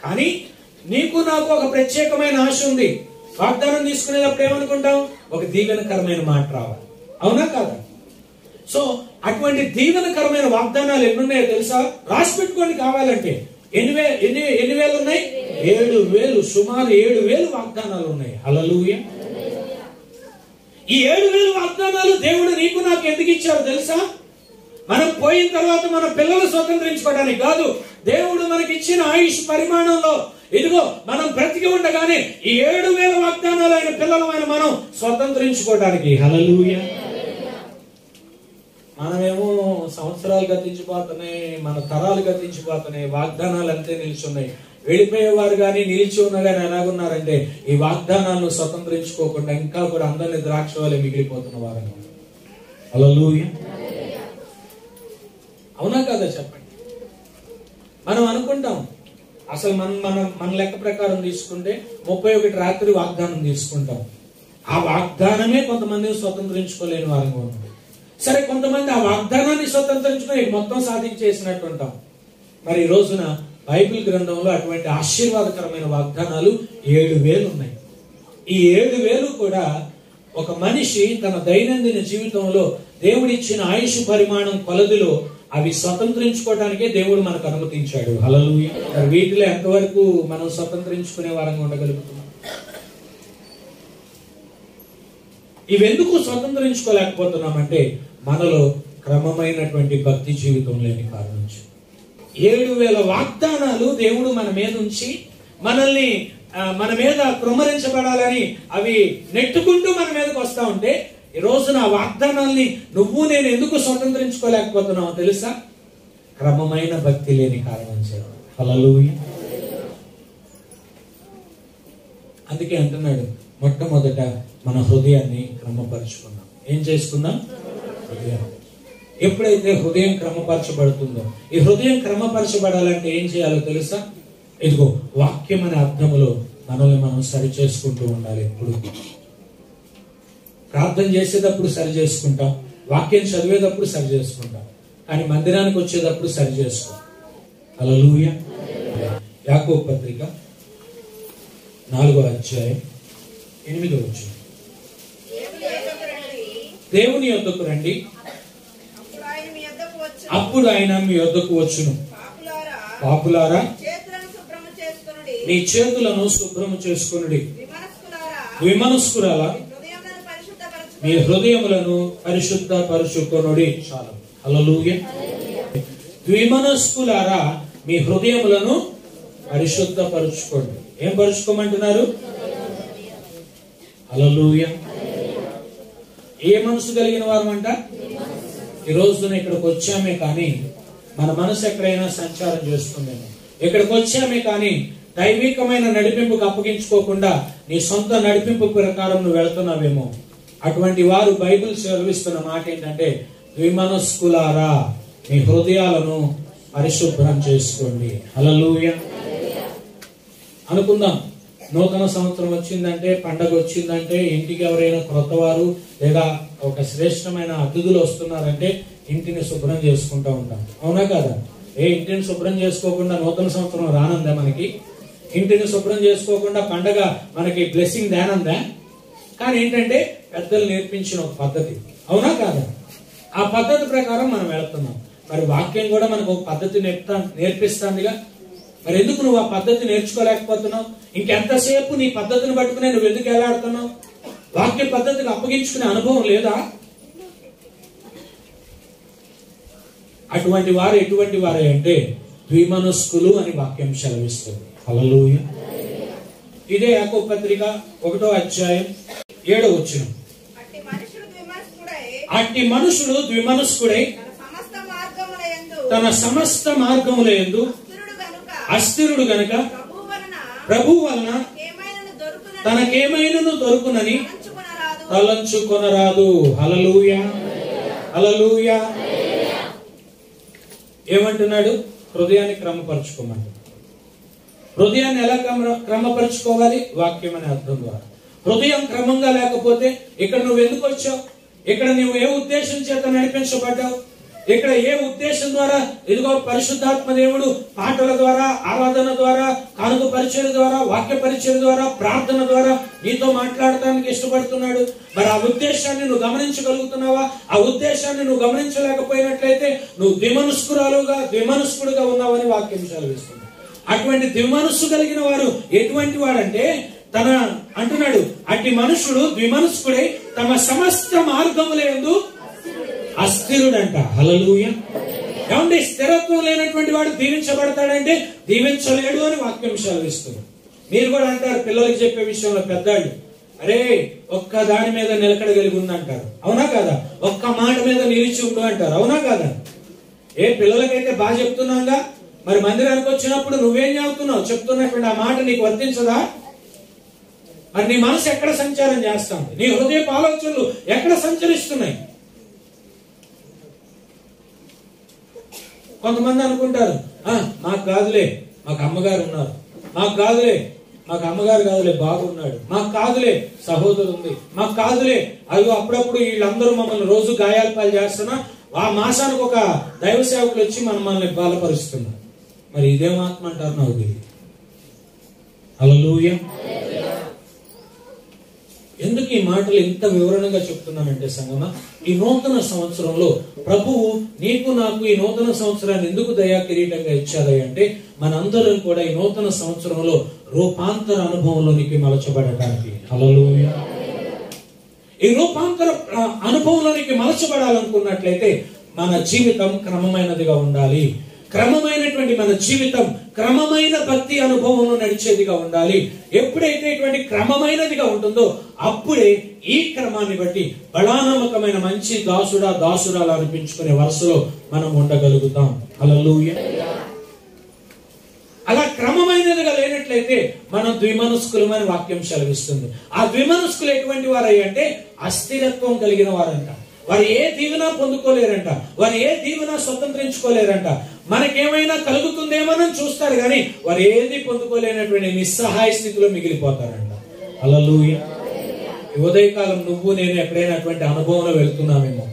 కానీ నీకు నాకు ఒక ప్రత్యేకమైన ఆశ ఉంది. వాగ్దానం తీసుకునేటప్పుడు ఏమనుకుంటాం ఒక దీవెనకరమైన మాట రావాలి. అవునా కాదా? సో అటువంటి దీవెనకరమైన వాగ్దానాలు ఎన్నున్నాయో తెలుసా? రాసి పెట్టుకొని కావాలంటే. ఎన్ని వే ఎన్ని ఎన్ని వేలు ఉన్నాయి ఏడు వేలు సుమారు ఏడు వేలు వాగ్దానాలు ఉన్నాయి. అలలుయ ఈ ఏడు వేలు వాగ్దానాలు దేవుడు నీకు నాకు ఎందుకు ఇచ్చారు తెలుసా? మనం పోయిన తర్వాత మన పిల్లలు స్వతంత్రించుకోవడానికి కాదు దేవుడు మనకి ఇచ్చిన ఆయుష్ పరిమాణంలో. ఇదిగో మనం బ్రతికి ఉండగానే ఈ ఏడు వేల వాగ్దానాలు అయిన పిల్లలమైన మనం స్వతంత్రించుకోవడానికి. హలలుయ మనమేమో సంవత్సరాలు గతించిపోతున్నాయి మన తరాలు గతించిపోతున్నాయి వాగ్దానాలు అంతే నిల్చున్నాయి. వెళ్ళిపోయేవారు కానీ నిలిచి ఉన్న కానీ ఎలాగున్నారంటే ఈ వాగ్దానాలను స్వతంత్రించుకోకుండా ఇంకా కూడా అందరిని ద్రాక్ష వల్ల మిగిలిపోతున్న వారు హల్లెలూయా. అవునా కదా చెప్పండి? మనం అనుకుంటాం. అసలు మనం మన మన లెక్క ప్రకారం తీసుకుంటే ముప్పై ఒకటి రాత్రి వాగ్దానం తీసుకుంటాం. ఆ వాగ్దానమే కొంతమందిని స్వతంత్రించుకోలేని వారంగా ఉన్నాం సరే కొంతమంది ఆ వాగ్దానాన్ని స్వతంత్రించుకుని మొత్తం సాధించేసినట్టు ఉంటాం మరి ఈ రోజున బైబిల్ గ్రంథంలో అటువంటి ఆశీర్వాదకరమైన వాగ్దానాలు ఏడు వేలు ఉన్నాయి. ఈ ఏడు వేలు కూడా ఒక మనిషి తన దైనందిన జీవితంలో దేవుడిచ్చిన ఆయుష్ పరిమాణం కొలదిలో అవి స్వతంత్రించుకోవడానికే దేవుడు మనకు అనుమతించాడు. హలలుయ వీటిలో ఎంతవరకు మనం స్వతంత్రించుకునే వారంగా ఉండగలుగుతున్నాం? ఇవెందుకు స్వతంత్రించుకోలేకపోతున్నామంటే మనలో క్రమమైనటువంటి భక్తి జీవితం లేని కారణం ఏడు వేల వాగ్దానాలు దేవుడు మన మీద ఉంచి మనల్ని మన మీద కృమరించబడాలని అవి నెట్టుకుంటూ మన మీదకి వస్తా ఉంటే ఈ రోజున వాగ్దానాన్ని వాగ్దానాల్ని నువ్వు నేను ఎందుకు స్వతంత్రించుకోలేకపోతున్నావు తెలుసా? క్రమమైన భక్తి లేని కారణం చేయాలి హల్లెలూయా అందుకే అంటున్నాడు మొట్టమొదట మన హృదయాన్ని క్రమపరుచుకున్నాం ఏం చేసుకున్నాం హృదయం. ఎప్పుడైతే హృదయం క్రమపరచబడుతుందో ఈ హృదయం క్రమపరచబడాలంటే ఏం చేయాలో తెలుసా? ఇదిగో వాక్యం అనే అర్థములో మనల్ని మనం సరి చేసుకుంటూ ఉండాలి ఎప్పుడు. ప్రార్థన చేసేటప్పుడు సరి చేసుకుంటాం. వాక్యం చదివేటప్పుడు సరి చేసుకుంటాం. కానీ మందిరానికి వచ్చేటప్పుడు సరి చేసుకో. అలలుయ యాకో పత్రిక నాలుగో అధ్యాయం ఎనిమిదో వచ్చు దేవుని యొద్దకు రండి. అప్పుడు ఆయన మీ యొద్దకు వచ్చును. పాపులారా నీ చేతులను శుభ్రము చేసుకునుడి. విమనస్కులారా విమనస్కురాల? మీ హృదయములను పరిశుద్ధ పరుచుకొనుడి చాలు. హల్లెలూయ. ద్విమనస్కులారా మీ హృదయములను పరిశుద్ధ పరుచుకోండి ఏం పరుచుకోమంటున్నారు? హల్లెలూయ. ఏ మనసు కలిగిన వారు అంట ఈ రోజున ఇక్కడికి వచ్చామే కానీ మన మనసు ఎక్కడైనా సంచారం చేస్తుందేమో ఇక్కడికి వచ్చామే కానీ దైవికమైన నడిపింపుకు అప్పగించుకోకుండా నీ సొంత నడిపింపు ప్రకారం నువ్వు వెళ్తున్నావేమో. అటువంటి వారు బైబిల్ సెలవిస్తున్న మాట ఏంటంటే ద్విమనస్కులారా మీ హృదయాలను పరిశుభ్రం చేసుకోండి. అలలుయ అనుకుందాం నూతన సంవత్సరం వచ్చిందంటే పండగ వచ్చిందంటే ఇంటికి ఎవరైనా క్రొత్త వారు లేదా ఒక శ్రేష్టమైన అతిథులు వస్తున్నారంటే ఇంటిని శుభ్రం చేసుకుంటూ ఉంటాం. అవునా కదా? ఏ ఇంటిని శుభ్రం చేసుకోకుండా నూతన సంవత్సరం రానందే మనకి? ఇంటిని శుభ్రం చేసుకోకుండా పండగ మనకి బ్లెస్సింగ్ దానందా? కానీ ఏంటంటే పెద్దలు నేర్పించిన ఒక పద్ధతి. అవునా కాదా? ఆ పద్ధతి ప్రకారం మనం వెళుతున్నాం. మరి వాక్యం కూడా మనకు ఒక పద్ధతి నేర్పుతా నేర్పిస్తాందిగా? మరి ఎందుకు నువ్వు ఆ పద్ధతి నేర్చుకోలేకపోతున్నావు? ఇంకెంతసేపు నీ పద్ధతిని పట్టుకునే నువ్వు ఎందుకు ఎలాడుతున్నావు? వాక్య పద్ధతిని అప్పగించుకునే అనుభవం లేదా? అటువంటి వారు ఎటువంటి వారే అంటే ద్విమనస్కులు అని వాక్యం సెలవిస్తుంది. అలలోయ ఇదే యాకో పత్రిక ఒకటో అధ్యాయం ఏడో వచ్చిన అట్టి మనుషుడు ద్విమనస్కుడై తన సమస్త మార్గముల గనుక అస్థిరుడు గనక ప్రభు వలన ఏమైనను దొరుకునని తనకేమైనను దొరుకునని తలంచుకొనరాదు. హలలుయ హలలుయ ఏమంటున్నాడు? హృదయాన్ని క్రమపరచుకోమని హృదయాన్ని ఎలా క్రమ క్రమపరచుకోవాలి? వాక్యం అనే అర్థం ద్వారా. హృదయం క్రమంగా లేకపోతే ఇక్కడ నువ్వు ఎందుకు వచ్చావు? ఇక్కడ నువ్వు ఏ ఉద్దేశం చేత నడిపించబడ్డావు? ఇక్కడ ఏ ఉద్దేశం ద్వారా? ఇదిగో పరిశుద్ధాత్మ దేవుడు పాటల ద్వారా ఆరాధన ద్వారా కానుక పరిచయం ద్వారా వాక్య పరిచయం ద్వారా ప్రార్థన ద్వారా నీతో మాట్లాడటానికి ఇష్టపడుతున్నాడు. మరి ఆ ఉద్దేశాన్ని నువ్వు గమనించగలుగుతున్నావా? ఆ ఉద్దేశాన్ని నువ్వు గమనించలేకపోయినట్లయితే నువ్వు ద్విమనస్కురాలుగా ద్విమనస్కుడుగా ఉన్నావని వాక్యం సెలవిస్తుంది. అటువంటి ద్విమనస్సు కలిగిన వారు ఎటువంటి వాడంటే తన అంటున్నాడు అట్టి మనుషుడు ద్విమనస్కుడై తమ సమస్త మార్గములందు అస్థిరుడంట. హలలుయ ఏమంటే స్థిరత్వం లేనటువంటి వాడు దీవించబడతాడంటే దీవించలేడు అని వాక్యం సెలవిస్తుంది. మీరు కూడా అంటారు పిల్లలకి చెప్పే విషయంలో పెద్దాళ్ళు అరే ఒక్క దాని మీద నిలకడగలిగి ఉందంటారు. అవునా కాదా? ఒక్క మాట మీద నిలిచి ఉండు అంటారు. అవునా కాదా? ఏ పిల్లలకైతే బాగా చెప్తున్నాగా? మరి మందిరానికి వచ్చినప్పుడు నువ్వేం చెబుతున్నావు చెప్తున్నటువంటి ఆ మాట నీకు వర్తించదా? మరి నీ మనసు ఎక్కడ సంచారం చేస్తుంది? నీ హృదయ ఆలోచనలు ఎక్కడ సంచరిస్తున్నాయి? కొంతమంది అనుకుంటారు "ఆ, మాకు కాదులే మాకు అమ్మగారు ఉన్నారు. మాకు కాదులే మాకు అమ్మగారు కాదులే బాగున్నాడు. మాకు కాదులే సహోదరు ఉంది. మాకు కాదులే అయ్యో అప్పుడప్పుడు వీళ్ళందరూ మమ్మల్ని రోజు గాయాల పాలు చేస్తున్నా ఆ మాసానికి ఒక దైవ సేవకులు వచ్చి మన మనల్ని బలపరుస్తున్నారు. మరి ఇదేం ఆత్మ అంటారు నాకు? తెలియదు ఎందుకు ఈ మాటలు ఇంత వివరణగా చెప్తున్నానంటే సంగమ ఈ నూతన సంవత్సరంలో ప్రభువు నీకు నాకు ఈ నూతన సంవత్సరాన్ని ఎందుకు దయా కిరీటంగా ఇచ్చారు అంటే మనందరం కూడా ఈ నూతన సంవత్సరంలో రూపాంతర అనుభవంలోనికి మలచబడటానికి. అలలు ఈ రూపాంతర అనుభవంలోనికి మలచబడాలనుకున్నట్లయితే మన జీవితం క్రమమైనదిగా ఉండాలి. క్రమమైనటువంటి మన జీవితం క్రమమైన భక్తి అనుభవంలో నడిచేదిగా ఉండాలి. ఎప్పుడైతే ఇటువంటి క్రమమైనదిగా ఉంటుందో అప్పుడే ఈ క్రమాన్ని బట్టి బలానమ్మకమైన మంచి దాసుడా దాసురాలు అనిపించుకునే వరుసలో మనం ఉండగలుగుతాం. అలలుయ అలా క్రమమైనదిగా లేనట్లయితే మనం ద్విమనస్కులమని వాక్యం సెలవిస్తుంది. ఆ ద్విమనస్కులు ఎటువంటి వారై అంటే అస్థిరత్వం కలిగిన వారంట. వారు ఏ దీవెన పొందుకోలేరంట? వారు ఏ దీవెన స్వతంత్రించుకోలేరంట? మనకేమైనా కలుగుతుందేమోనని చూస్తారు కానీ వారు ఏది పొందుకోలేనటువంటి నిస్సహాయ స్థితిలో మిగిలిపోతారంట. అలలుయ ఉదయకాలం నువ్వు నేను ఎక్కడైనా అటువంటి అనుభవంలో వెళ్తున్నామేమో.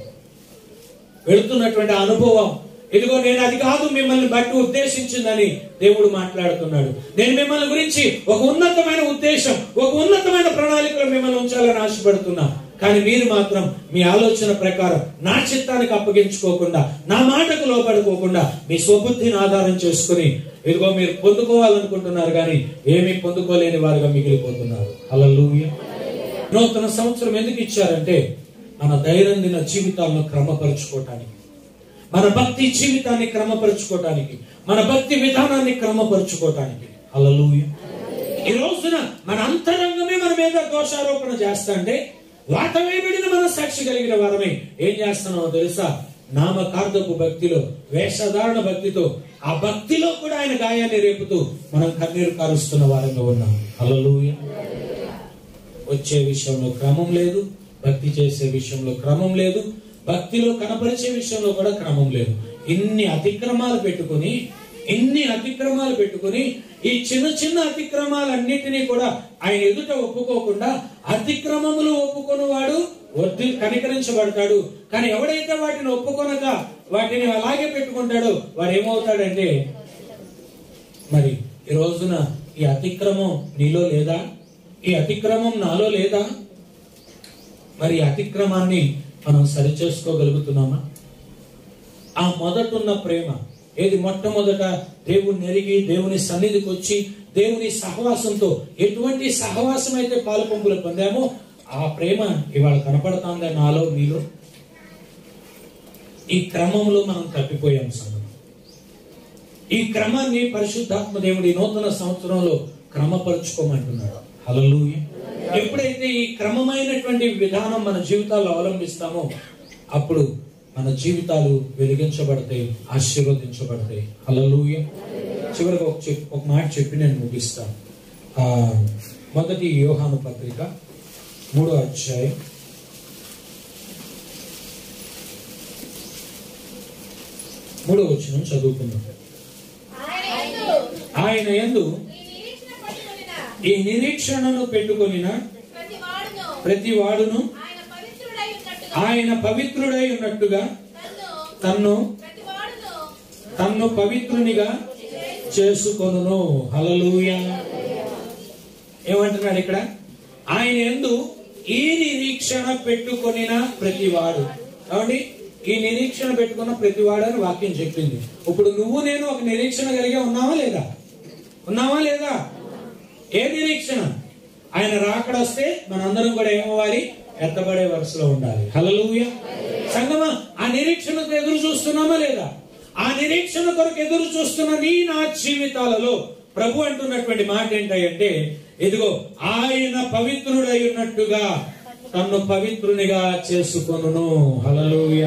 వెళుతున్నటువంటి అనుభవం. ఇదిగో నేను అది కాదు మిమ్మల్ని బట్టి ఉద్దేశించిందని దేవుడు మాట్లాడుతున్నాడు. నేను మిమ్మల్ని గురించి ఒక ఉన్నతమైన ఉద్దేశం ఒక ఉన్నతమైన ప్రణాళికలో మిమ్మల్ని ఉంచాలని ఆశపడుతున్నా. కానీ మీరు మాత్రం మీ ఆలోచన ప్రకారం నా చిత్తానికి అప్పగించుకోకుండా నా మాటకు లోపడుకోకుండా మీ స్వబుద్ధిని ఆధారం చేసుకుని ఇదిగో మీరు పొందుకోవాలనుకుంటున్నారు కానీ ఏమీ పొందుకోలేని వారుగా మిగిలిపోతున్నారు. అలా నూతన సంవత్సరం ఎందుకు ఇచ్చారంటే మన దైనందిన జీవితాలను క్రమపరుచుకోవటానికి మన భక్తి జీవితాన్ని క్రమపరుచుకోవటానికి మన భక్తి విధానాన్ని క్రమపరుచుకోవటానికి. హల్లెలూయా. ఈ రోజున మన అంతరంగమే మన మీద దోషారోపణ చేస్తా అంటే వాటవేబడిన మన సాక్షి కలిగిన వారమే. ఏం చేస్తున్నామో తెలుసా? నామకార్థపు భక్తిలో వేషధారణ భక్తితో ఆ భక్తిలో కూడా ఆయన గాయాన్ని రేపుతూ మనం కన్నీరు కారుస్తున్న వారంగా ఉన్నాం. అలలు వచ్చే విషయంలో క్రమం లేదు భక్తి చేసే విషయంలో క్రమం లేదు భక్తిలో కనపరిచే విషయంలో కూడా క్రమం లేదు. ఇన్ని అతిక్రమాలు పెట్టుకొని ఇన్ని అతిక్రమాలు పెట్టుకొని ఈ చిన్న చిన్న అతిక్రమాలన్నిటినీ కూడా ఆయన ఎదుట ఒప్పుకోకుండా అతిక్రమములు ఒప్పుకొని వాడు వద్దు కనికరించబడతాడు. కానీ ఎవడైతే వాటిని ఒప్పుకొనక వాటిని అలాగే పెట్టుకుంటాడో వాడు ఏమవుతాడంటే మరి ఈ రోజున ఈ అతిక్రమం నీలో లేదా? ఈ అతిక్రమం నాలో లేదా? మరి అతిక్రమాన్ని మనం సరిచేసుకోగలుగుతున్నామా? ఆ మొదటున్న ప్రేమ ఏది మొట్టమొదట దేవుని ఎరిగి దేవుని సన్నిధికి వచ్చి దేవుని సహవాసంతో ఎటువంటి సహవాసం అయితే పాలుపంపులు పొందామో ఆ ప్రేమ ఇవాళ కనపడుతుందా నాలో నీలో ఈ క్రమంలో మనం తప్పిపోయాం సంగతి ఈ క్రమాన్ని పరిశుద్ధాత్మ దేవుడి నూతన సంవత్సరంలో క్రమపరుచుకోమంటున్నాడు. హల్లెలూయా. ఎప్పుడైతే ఈ క్రమమైనటువంటి విధానం మన జీవితాల్లో అవలంబిస్తామో అప్పుడు మన జీవితాలు వెలిగించబడతాయి ఆశీర్వదించబడతాయి. హల్లెలూయ. చివరికి ఒక ఒక మాట చెప్పి నేను ముగిస్తాను. ఆ, మొదటి యోహాను పత్రిక మూడో అధ్యాయం. మూడో వచ్చిన చదువుకుందాం. ఆయన ఎందు ఈ నిరీక్షణను పెట్టుకొనిన ప్రతి వాడును ఆయన పవిత్రుడై ఉన్నట్టుగా తన్ను తన్ను పవిత్రునిగా చేసుకొను హలలుయ ఏమంటున్నాడు ఇక్కడ? ఆయన ఎందు ఈ నిరీక్షణ పెట్టుకొనిన ప్రతివాడు. కాబట్టి ఈ నిరీక్షణ పెట్టుకున్న ప్రతివాడు అని వాక్యం చెప్పింది. ఇప్పుడు నువ్వు నేను ఒక నిరీక్షణ కలిగి ఉన్నావా లేదా? ఉన్నావా లేదా? ఏ నిరీక్షణ? ఆయన రాకడొస్తే మనందరం కూడా ఏమవ్వాలి? ఎత్తబడే వరుసలో ఉండాలి. హలలుయ సంగమా ఆ నిరీక్షణకు ఎదురు చూస్తున్నామా లేదా? ఆ నిరీక్షణ కొరకు ఎదురు చూస్తున్న నీ నా జీవితాలలో ప్రభు అంటున్నటువంటి మాట ఏంటంటే ఇదిగో ఆయన పవిత్రుడై ఉన్నట్టుగా తన్ను పవిత్రునిగా చేసుకొనును. హలలుయ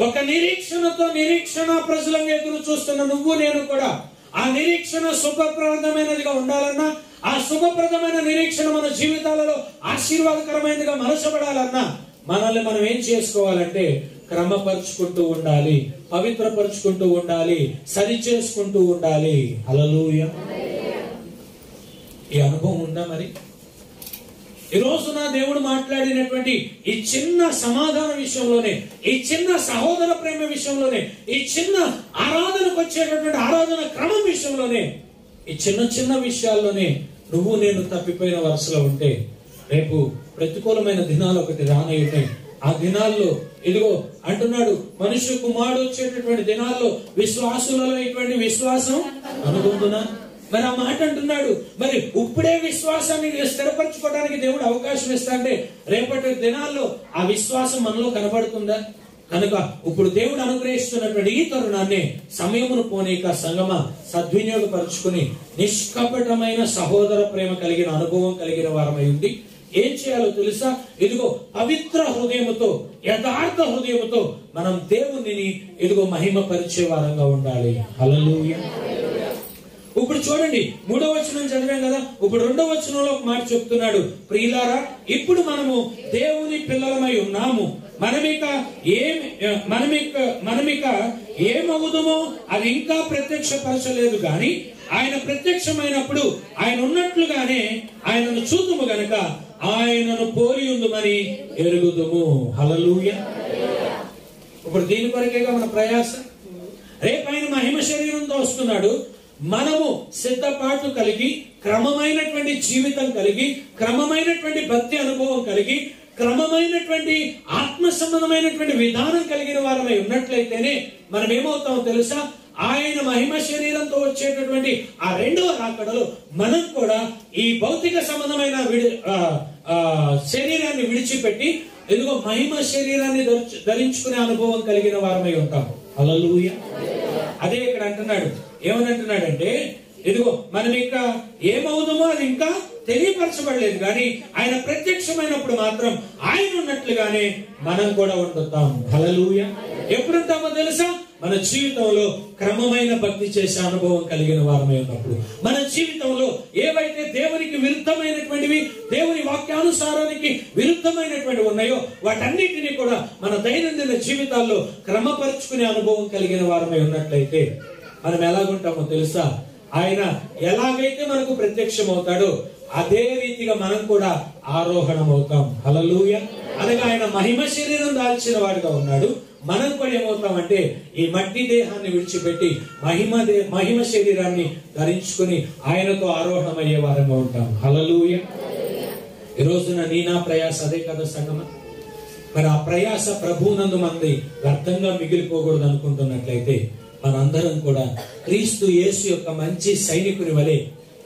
ఒక నిరీక్షణతో నిరీక్షణ ప్రజలంగా ఎదురు చూస్తున్న నువ్వు నేను కూడా. ఆ నిరీక్షణ శుభప్రదమైనదిగా ఉండాలన్నా ఆ శుభప్రదమైన నిరీక్షణ మన జీవితాలలో ఆశీర్వాదకరమైనదిగా మలచబడాలన్నా మనల్ని మనం ఏం చేసుకోవాలంటే క్రమపరుచుకుంటూ ఉండాలి పవిత్రపరుచుకుంటూ ఉండాలి సరి చేసుకుంటూ ఉండాలి. హల్లెలూయా. ఈ అనుభవం ఉందా మరి? ఈ నా దేవుడు మాట్లాడినటువంటి ఈ చిన్న సమాధాన విషయంలోనే ఈ చిన్న సహోదర ప్రేమ విషయంలోనే ఈ చిన్న ఆరాధనకు వచ్చేటటువంటి ఆరాధన క్రమం విషయంలోనే ఈ చిన్న చిన్న విషయాల్లోనే నువ్వు నేను తప్పిపోయిన వరుసలో ఉంటే రేపు ప్రతికూలమైన దినాలు ఒకటి రానయ్యున్నాయి ఆ దినాల్లో ఇదిగో అంటున్నాడు మనుష్య కుమారుడు వచ్చేటటువంటి దినాల్లో విశ్వాసులలో ఇటువంటి విశ్వాసం అనుకుంటున్నా మరి ఆ మాట అంటున్నాడు మరి ఇప్పుడే విశ్వాసాన్ని స్థిరపరచుకోవడానికి దేవుడు అవకాశం ఇస్తాంటే రేపటి దినాల్లో ఆ విశ్వాసం మనలో కనబడుతుందా? కనుక ఇప్పుడు దేవుడు అనుగ్రహిస్తున్నటువంటి ఈ తరుణాన్ని సమయమును పోనీక సంగమ సద్వినియోగపరుచుకుని నిష్కపటమైన సహోదర ప్రేమ కలిగిన అనుభవం కలిగిన వారమై ఉంది ఏం చేయాలో తెలుసా? ఇదిగో పవిత్ర హృదయముతో యథార్థ హృదయముతో మనం దేవుని ఇదిగో మహిమ పరిచే వారంగా ఉండాలి. హల్లెలూయా. ఇప్పుడు చూడండి మూడో వచనం చదివాం కదా? ఇప్పుడు రెండో వచనంలో ఒక మాట చెప్తున్నాడు. ప్రియులారా ఇప్పుడు మనము దేవుని పిల్లలమై ఉన్నాము. మనమిక ఏమి మనమిక మనమిక ఏమవుదమో అది ఇంకా ప్రత్యక్షపరచలేదు గాని ఆయన ప్రత్యక్షమైనప్పుడు ఆయన ఉన్నట్లుగానే ఆయనను చూద్దుము గనక ఆయనను పోలి ఉందుమని ఎరుగుదుము. హలలుయ ఇప్పుడు దీని కొరకేగా మన ప్రయాస? రేపు ఆయన మహిమ శరీరంతో వస్తున్నాడు. మనము సిద్ధపాటు కలిగి క్రమమైనటువంటి జీవితం కలిగి క్రమమైనటువంటి భక్తి అనుభవం కలిగి క్రమమైనటువంటి ఆత్మ సంబంధమైనటువంటి విధానం కలిగిన వారమై ఉన్నట్లయితేనే మనం ఏమవుతామో తెలుసా? ఆయన మహిమ శరీరంతో వచ్చేటటువంటి ఆ రెండవ రాకడలో మనం కూడా ఈ భౌతిక సంబంధమైన విడి ఆ, శరీరాన్ని విడిచిపెట్టి ఎందుకో మహిమ శరీరాన్ని ధరించుకునే అనుభవం కలిగిన వారమై ఉంటాం అలలుయ అదే ఇక్కడ అంటున్నాడు. ఏమని అంటున్నాడంటే ఇదిగో మనం ఇంకా ఏమవుదామో అది ఇంకా తెలియపరచబడలేదు కానీ ఆయన ప్రత్యక్షమైనప్పుడు మాత్రం ఆయన ఉన్నట్లుగానే మనం కూడా ఉండుతాం హలలుయ ఎప్పుడుంటామో తెలుసా? మన జీవితంలో క్రమమైన భక్తి చేసే అనుభవం కలిగిన వారమై ఉన్నప్పుడు. మన జీవితంలో ఏవైతే దేవునికి విరుద్ధమైనటువంటివి దేవుని వాక్యానుసారానికి విరుద్ధమైనటువంటి ఉన్నాయో వాటన్నిటినీ కూడా మన దైనందిన జీవితాల్లో క్రమపరుచుకునే అనుభవం కలిగిన వారమై ఉన్నట్లయితే మనం ఎలాగుంటామో తెలుసా? ఆయన ఎలాగైతే మనకు ప్రత్యక్షం అవుతాడో అదే రీతిగా మనం కూడా ఆరోహణం అవుతాం హలలుయ అనగా ఆయన మహిమ శరీరం దాల్చిన వాడిగా ఉన్నాడు. మనం కూడా ఏమవుతామంటే ఈ మట్టి దేహాన్ని విడిచిపెట్టి మహిమ దే మహిమ శరీరాన్ని ధరించుకుని ఆయనతో ఆరోహణం అయ్యే వారంగా ఉంటాం. హలలుయ ఈ రోజున నీ నా ప్రయాస అదే కదా సంగమ? మరి ఆ ప్రయాస ప్రభువునందు మంది వ్యర్థంగా మిగిలిపోకూడదు అనుకుంటున్నట్లయితే మనందరం కూడా క్రీస్తు యేసు యొక్క మంచి సైనికుని వలె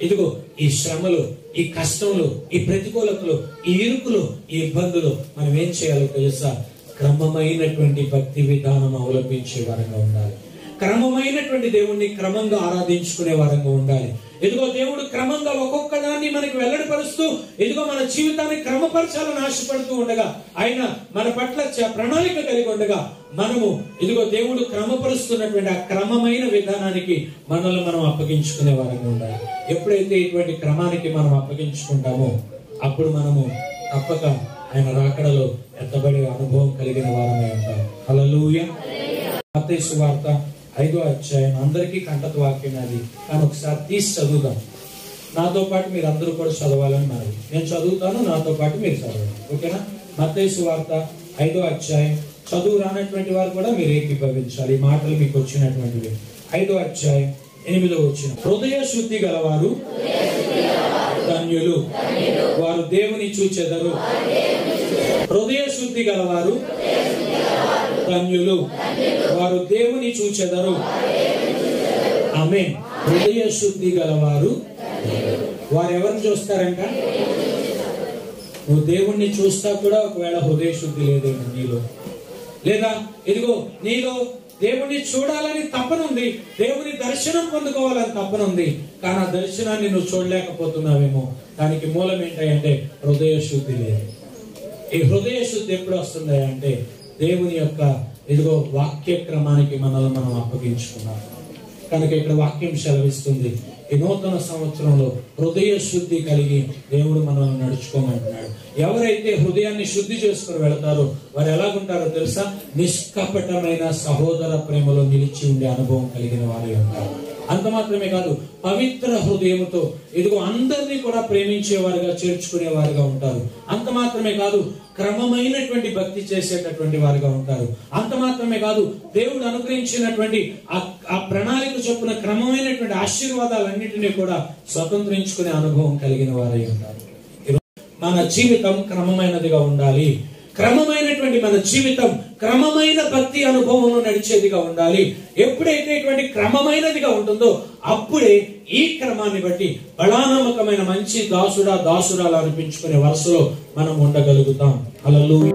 ఇదిగో ఈ శ్రమలు ఈ కష్టములు ఈ ప్రతికూలతలు ఈ ఇరుకులు ఈ ఇబ్బందులు మనం ఏం చేయాలో తెలుసా? క్రమమైనటువంటి భక్తి విధానం అవలంబించే వారంగా ఉండాలి. క్రమమైనటువంటి దేవుణ్ణి క్రమంగా ఆరాధించుకునే వారంగా ఉండాలి. ఇదిగో దేవుడు క్రమంగా ఒక్కొక్క దాన్ని మనకి వెల్లడిపరుస్తూ ఇదిగో మన జీవితాన్ని క్రమపరచాలని ఆశపడుతూ ఉండగా ఆయన మన పట్ల ప్రణాళిక కలిగి ఉండగా మనము ఇదిగో దేవుడు క్రమపరుస్తున్నటువంటి ఆ క్రమమైన విధానానికి మనల్ని మనం అప్పగించుకునే వారంగా ఉండాలి. ఎప్పుడైతే ఇటువంటి క్రమానికి మనం అప్పగించుకుంటామో అప్పుడు మనము తప్పక ఆయన రాకడలో ఎత్తబడే అనుభవం కలిగిన వారమే ఉంటాం హల్లెలూయా. మత్తయి వార్త ఐదో అధ్యాయం అందరికీ కంటత వాక్యం అది. కానీ ఒకసారి తీసి చదువుదాం. నాతో పాటు మీరు అందరూ కూడా చదవాలని మరి నేను చదువుతాను నాతో పాటు మీరు చదవాలి ఓకేనా? మత్తయి వార్త ఐదో అధ్యాయం. చదువు రానటువంటి వారు కూడా మీరు ఏకీభవించాలి. ఈ మాటలు మీకు వచ్చినటువంటివి. ఐదో అధ్యాయం ఎనిమిదో వచ్చిన. హృదయ శుద్ధి గలవారు ధన్యులు. వారు దేవుని చూచెదరు. హృదయ శుద్ధి గలవారు ధన్యులు. వారు దేవుని చూచెదరు. ఆమె హృదయ శుద్ధి గలవారు. వారు ఎవరిని చూస్తారంట? నువ్వు దేవుణ్ణి చూస్తా కూడా ఒకవేళ హృదయ శుద్ధి లేదేమో నీలో. లేదా ఇదిగో నీలో దేవుణ్ణి చూడాలని తప్పనుంది దేవుని దర్శనం పొందుకోవాలని తప్పనుంది కానీ ఆ దర్శనాన్ని నువ్వు చూడలేకపోతున్నావేమో. దానికి మూలం ఏంటంటే హృదయ శుద్ధి లేదు. ఈ హృదయ శుద్ధి ఎప్పుడు వస్తుంది అంటే దేవుని యొక్క ఇదిగో వాక్య క్రమానికి మనల్ని మనం అప్పగించుకున్నాం. కనుక ఇక్కడ వాక్యం సెలవిస్తుంది. ఈ నూతన సంవత్సరంలో హృదయ శుద్ధి కలిగి దేవుడు మనల్ని నడుచుకోమంటున్నాడు. ఎవరైతే హృదయాన్ని శుద్ధి చేసుకుని వెళతారో వారు ఎలాగుంటారో తెలుసా? నిష్కపటమైన సహోదర ప్రేమలో నిలిచి ఉండే అనుభవం కలిగిన వారే ఉంటారు. అంత మాత్రమే కాదు పవిత్ర హృదయముతో ఇదిగో అందరినీ కూడా ప్రేమించేవారుగా చేర్చుకునేవారుగా ఉంటారు. అంత మాత్రమే కాదు క్రమమైనటువంటి భక్తి చేసేటటువంటి వారుగా ఉంటారు. అంత మాత్రమే కాదు దేవుడు అనుగ్రహించినటువంటి ఆ- ఆ ప్రణాళిక చొప్పున క్రమమైనటువంటి ఆశీర్వాదాలన్నింటినీ కూడా స్వతంత్రించుకునే అనుభవం కలిగిన వారై ఉంటారు. మన జీవితం క్రమమైనదిగా ఉండాలి. క్రమమైనటువంటి మన జీవితం క్రమమైన భక్తి అనుభవంలో నడిచేదిగా ఉండాలి. ఎప్పుడైతే ఇటువంటి క్రమమైనదిగా ఉంటుందో అప్పుడే ఈ క్రమాన్ని బట్టి బలానమ్మకమైన మంచి దాసుడా దాసురాలు అనిపించుకునే వరుసలో మనం ఉండగలుగుతాం. అలలు